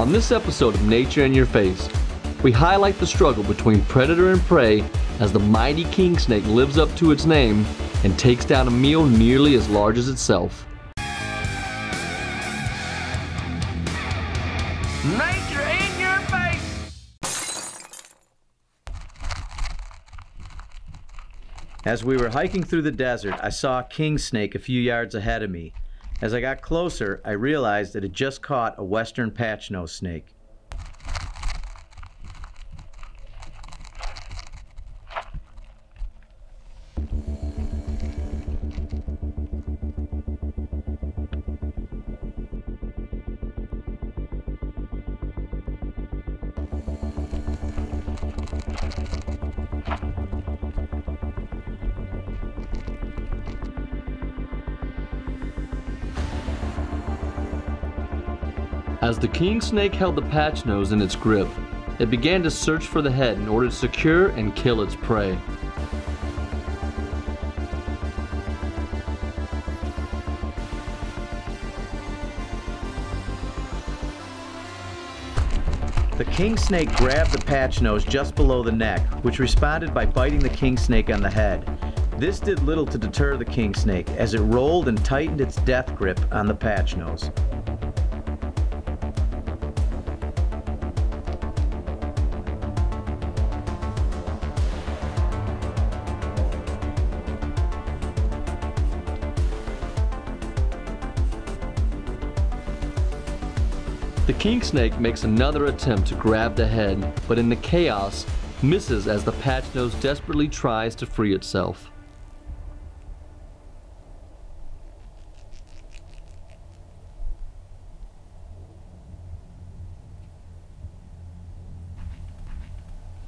On this episode of Nature in Your Face, we highlight the struggle between predator and prey as the mighty king snake lives up to its name and takes down a meal nearly as large as itself. Nature in your face! As we were hiking through the desert, I saw a king snake a few yards ahead of me. As I got closer, I realized that it had just caught a western patchnose snake. As the king snake held the patch nose in its grip, it began to search for the head in order to secure and kill its prey. The king snake grabbed the patch nose just below the neck, which responded by biting the king snake on the head. This did little to deter the king snake as it rolled and tightened its death grip on the patchnose. The king snake makes another attempt to grab the head, but in the chaos, misses as the patch nose desperately tries to free itself.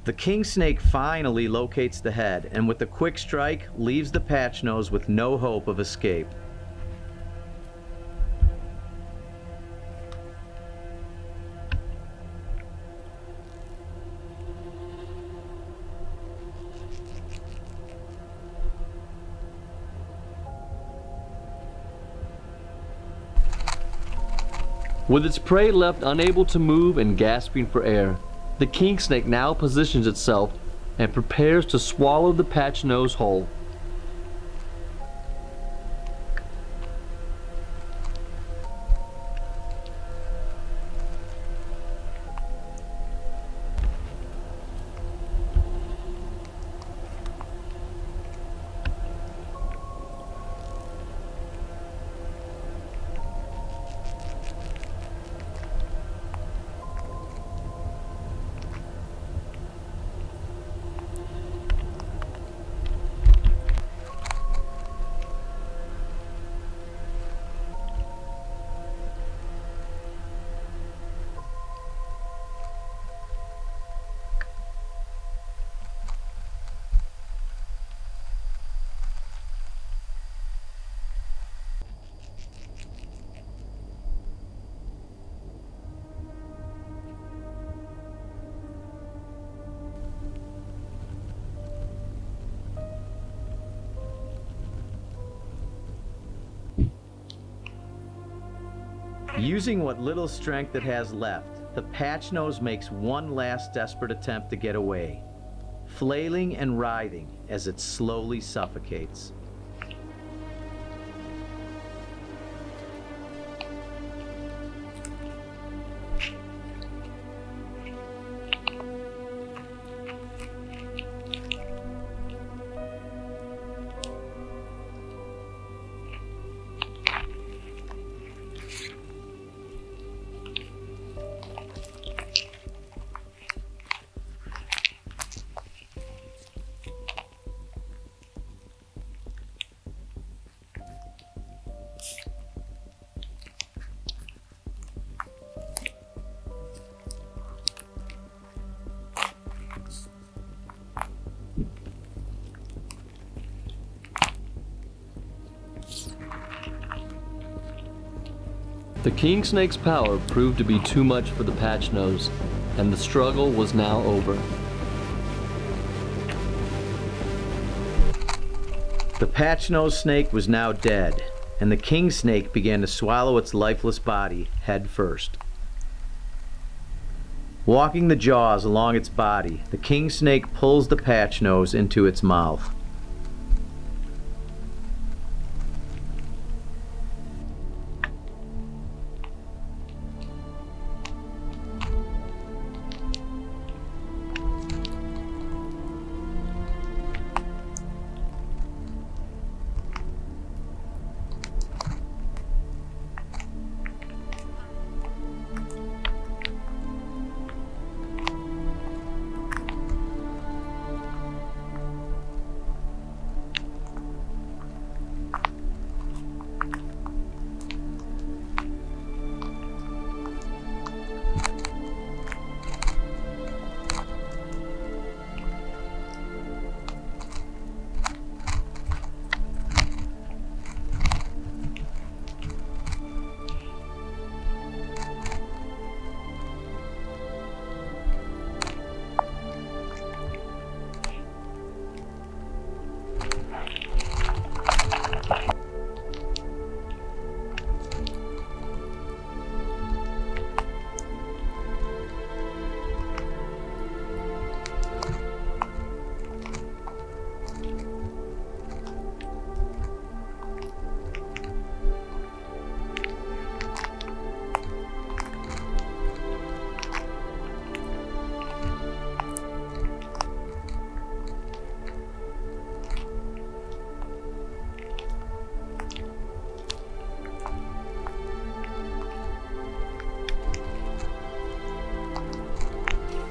The king snake finally locates the head and with a quick strike leaves the patch nose with no hope of escape. With its prey left unable to move and gasping for air, the king snake now positions itself and prepares to swallow the patch nose whole. Using what little strength it has left, the patchnose makes one last desperate attempt to get away, flailing and writhing as it slowly suffocates. The king snake's power proved to be too much for the patch nose, and the struggle was now over. The patch nose snake was now dead, and the king snake began to swallow its lifeless body head first. Walking the jaws along its body, the king snake pulls the patch nose into its mouth.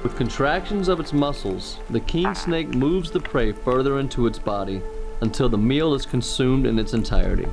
With contractions of its muscles, the king snake moves the prey further into its body until the meal is consumed in its entirety.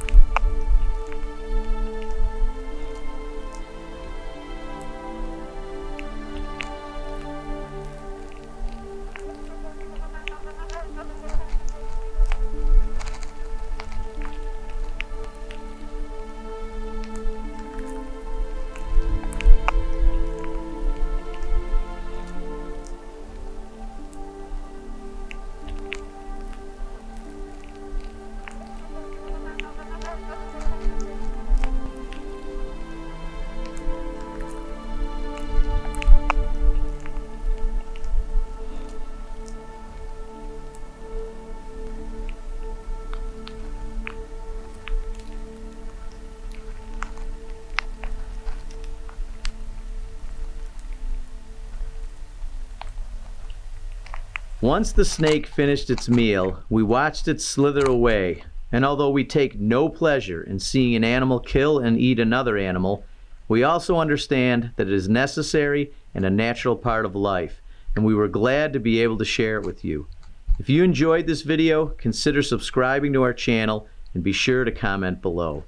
Once the snake finished its meal, we watched it slither away, and although we take no pleasure in seeing an animal kill and eat another animal, we also understand that it is necessary and a natural part of life, and we were glad to be able to share it with you. If you enjoyed this video, consider subscribing to our channel and be sure to comment below.